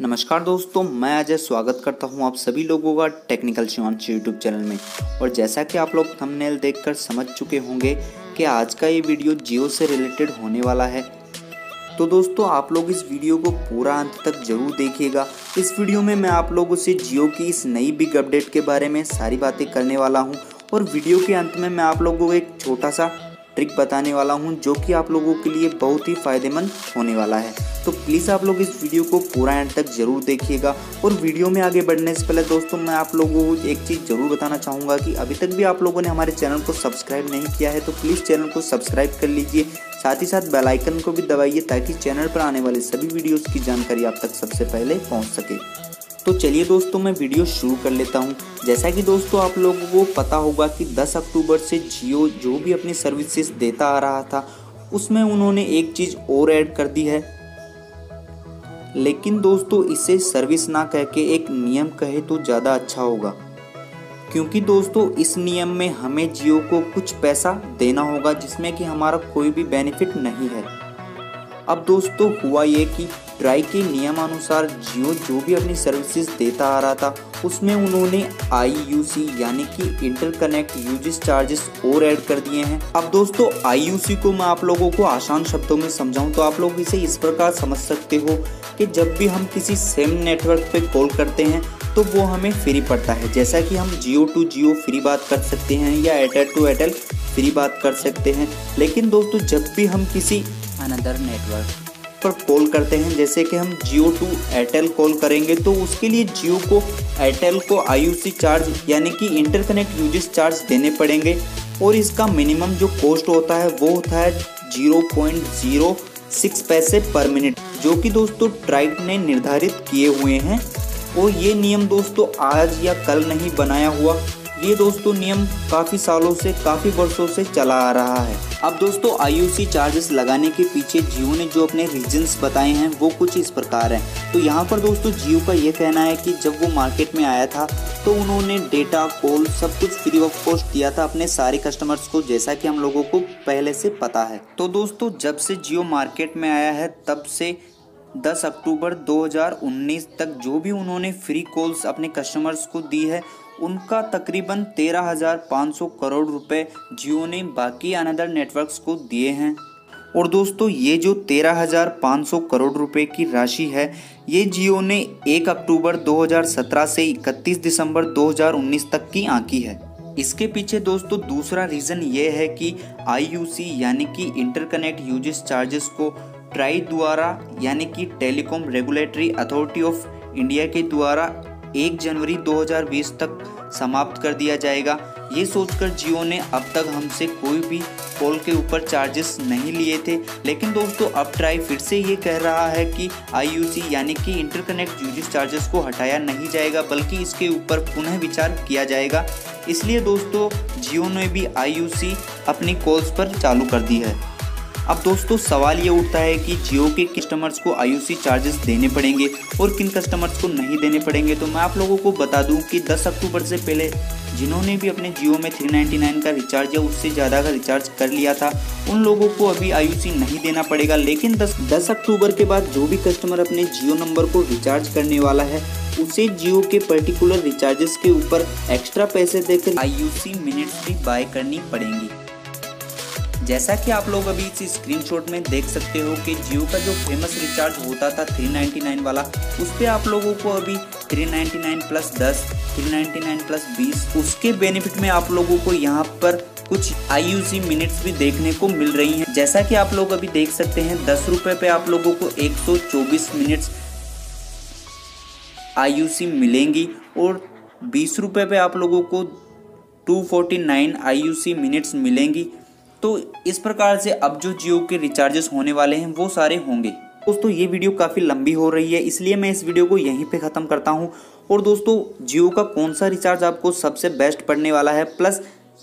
नमस्कार दोस्तों, मैं अजय स्वागत करता हूँ आप सभी लोगों का टेक्निकल शिवांश यूट्यूब चैनल में। और जैसा कि आप लोग थंबनेल देखकर समझ चुके होंगे कि आज का ये वीडियो जियो से रिलेटेड होने वाला है। तो दोस्तों, आप लोग इस वीडियो को पूरा अंत तक ज़रूर देखिएगा। इस वीडियो में मैं आप लोगों से जियो की इस नई बिग अपडेट के बारे में सारी बातें करने वाला हूँ। और वीडियो के अंत में मैं आप लोगों को एक छोटा सा ट्रिक बताने वाला हूँ, जो कि आप लोगों के लिए बहुत ही फ़ायदेमंद होने वाला है। तो प्लीज़ आप लोग इस वीडियो को पूरा एंड तक ज़रूर देखिएगा। और वीडियो में आगे बढ़ने से पहले दोस्तों, मैं आप लोगों को एक चीज़ ज़रूर बताना चाहूँगा कि अभी तक भी आप लोगों ने हमारे चैनल को सब्सक्राइब नहीं किया है तो प्लीज़ चैनल को सब्सक्राइब कर लीजिए। साथ ही साथ बेल आइकन को भी दबाइए, ताकि चैनल पर आने वाले सभी वीडियोज़ की जानकारी आप तक सबसे पहले पहुँच सके। तो चलिए दोस्तों, मैं वीडियो शुरू कर लेता हूँ। जैसा कि दोस्तों, आप लोगों को पता होगा कि 10 अक्टूबर से जियो जो भी अपनी सर्विसेज़ देता आ रहा था, उसमें उन्होंने एक चीज़ और ऐड कर दी है। लेकिन दोस्तों, इसे सर्विस ना कह के एक नियम कहे तो ज़्यादा अच्छा होगा। क्योंकि दोस्तों, इस नियम में हमें जियो को कुछ पैसा देना होगा, जिसमें कि हमारा कोई भी बेनिफिट नहीं है। अब दोस्तों, हुआ ये कि ट्राई के नियमानुसार जियो जो भी अपनी सर्विसेज़ देता आ रहा था, उसमें उन्होंने आई यू सी यानी कि इंटरकनेक्ट यूजेस चार्जेस और ऐड कर दिए हैं। अब दोस्तों आई यू सी को मैं आप लोगों को आसान शब्दों में समझाऊं तो आप लोग इसे इस प्रकार समझ सकते हो कि जब भी हम किसी सेम नेटवर्क पे कॉल करते हैं तो वो हमें फ्री पड़ता है। जैसा कि हम जियो टू जियो फ्री बात कर सकते हैं या एयरटेल टू एयरटेल फ्री बात कर सकते हैं। लेकिन दोस्तों, जब भी हम किसी अनदर नेटवर्क पर कॉल करते हैं। जैसे कि हम जियो टू एयरटेल कॉल करेंगे तो उसके लिए जियो को, एयरटेल को आई चार्ज, यानी कि इंटरकनेक्ट यूजेस चार्ज देने पड़ेंगे। और इसका मिनिमम जो कॉस्ट होता है, वो होता है ज़ीरो पॉइंट ज़ीरो सिक्स पैसे पर मिनट, जो कि दोस्तों ट्राइब ने निर्धारित किए हुए हैं। और ये नियम दोस्तों आज या कल नहीं बनाया हुआ। ये दोस्तों नियम काफ़ी सालों से, काफ़ी वर्षों से चला आ रहा है। अब दोस्तों आई चार्जेस लगाने के पीछे जियो ने जो अपने रीजंस बताए हैं, वो कुछ इस प्रकार हैं। तो यहाँ पर दोस्तों, जियो का ये कहना है कि जब वो मार्केट में आया था तो उन्होंने डेटा कॉल सब कुछ फ्री ऑफ़ कॉस्ट दिया था अपने सारे कस्टमर्स को, जैसा कि हम लोगों को पहले से पता है। तो दोस्तों, जब से जियो मार्केट में आया है, तब से 10 अक्टूबर 2019 तक जो भी उन्होंने फ्री कॉल्स अपने कस्टमर्स को दी है उनका तकरीबन 13,500 करोड़ रुपए जियो ने बाकी अनदर नेटवर्क्स को दिए हैं। और दोस्तों ये जो 13,500 करोड़ रुपए की राशि है ये जियो ने 1 अक्टूबर 2017 से 31 दिसंबर 2019 तक की आंकी है। इसके पीछे दोस्तों दूसरा रीज़न ये है कि आई यानी कि इंटरकनेक्ट यूजेस चार्जेस को ट्राई द्वारा, यानी कि telecom regulatory authority of India के द्वारा 1 जनवरी 2020 तक समाप्त कर दिया जाएगा। ये सोचकर जियो ने अब तक हमसे कोई भी कॉल के ऊपर चार्जेस नहीं लिए थे। लेकिन दोस्तों, अब ट्राई फिर से ये कह रहा है कि आईयूसी यानी कि इंटरकनेक्ट यूजेस चार्जेस को हटाया नहीं जाएगा, बल्कि इसके ऊपर पुनः विचार किया जाएगा। इसलिए दोस्तों, जियो ने भी आईयूसी अपनी कॉल्स पर चालू कर दी है। अब दोस्तों, सवाल ये उठता है कि जियो के कस्टमर्स को आई चार्जेस देने पड़ेंगे और किन कस्टमर्स को नहीं देने पड़ेंगे? तो मैं आप लोगों को बता दूँ कि 10 अक्टूबर से पहले जिन्होंने भी अपने जियो में 399 का रिचार्ज या उससे ज़्यादा का रिचार्ज कर लिया था, उन लोगों को अभी आई नहीं देना पड़ेगा। लेकिन 10 10 अक्टूबर के बाद जो भी कस्टमर अपने जियो नंबर को रिचार्ज करने वाला है, उसे जियो के पर्टिकुलर रिचार्जेस के ऊपर एक्स्ट्रा पैसे देकर आई मिनट्स भी बाय करनी पड़ेंगी। जैसा कि आप लोग अभी इस स्क्रीनशॉट में देख सकते हो कि जियो का जो फ़ेमस रिचार्ज होता था 399 वाला, उस पर आप लोगों को अभी 399 प्लस 10 399 प्लस 20 उसके बेनिफिट में आप लोगों को यहाँ पर कुछ आई मिनट्स भी देखने को मिल रही हैं। जैसा कि आप लोग अभी देख सकते हैं, दस रुपये पे आप लोगों को 124 मिनट्स आई मिलेंगी और बीस रुपये पे आप लोगों को 249 आई मिनट्स मिलेंगी। तो इस प्रकार से अब जो जियो के रिचार्जेस होने वाले हैं, वो सारे होंगे। दोस्तों, ये वीडियो काफ़ी लंबी हो रही है, इसलिए मैं इस वीडियो को यहीं पे ख़त्म करता हूँ। और दोस्तों, जियो का कौन सा रिचार्ज आपको सबसे बेस्ट पड़ने वाला है? प्लस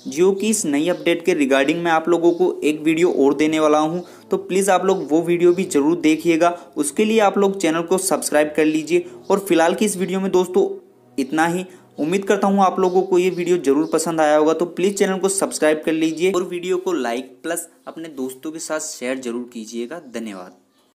जियो की इस नई अपडेट के रिगार्डिंग मैं आप लोगों को एक वीडियो और देने वाला हूँ। तो प्लीज़ आप लोग वो वीडियो भी ज़रूर देखिएगा। उसके लिए आप लोग चैनल को सब्सक्राइब कर लीजिए। और फ़िलहाल की इस वीडियो में दोस्तों, इतना ही। उम्मीद करता हूँ आप लोगों को ये वीडियो ज़रूर पसंद आया होगा तो प्लीज़ चैनल को सब्सक्राइब कर लीजिए और वीडियो को लाइक प्लस अपने दोस्तों के साथ शेयर ज़रूर कीजिएगा। धन्यवाद।